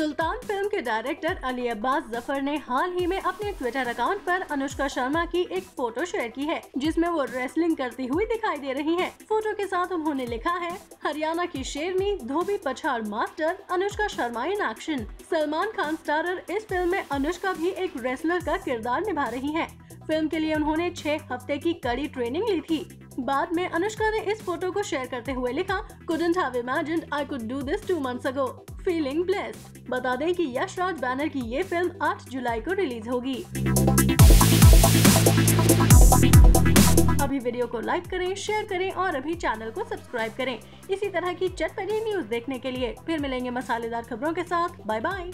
Director Ali Abbas Zafar ने हाल ही में अपने ट्विटर अकाउंट पर अनुष्का शर्मा की एक फ़ोटो शेयर की है, जिसमें वो रेसलिंग करती हुई दिखाई दे रही हैं। फ़ोटो के साथ उन्होंने लिखा है, हरियाणा की शेरनी, धोबी पछाड़ master Anushka Sharma in action Salman Khan starrer इस फ़िल्म में अनुष्का भी एक रेसलर का किरदार निभा रही है। फ़िल्म के लिए उन्होंने छह हफ़्ते की कड़ी ट्रेनिंग ली थी। बाद में अनुष्का ने इस फ़ोटो को शेयर करते हुए लिखा couldn't have imagine I could do this two months ago feeling blessed बता दें कि यश राज बैनर की ये फ़िल्म 8 जुलाई को रिलीज़ होगी। अभी वीडियो को लाइक करें, शेयर करें और अभी चैनल को सब्सक्राइब करें। इसी तरह की चटपटी न्यूज़ देखने के लिए फिर मिलेंगे मसालेदार खबरों के साथ। Bye bye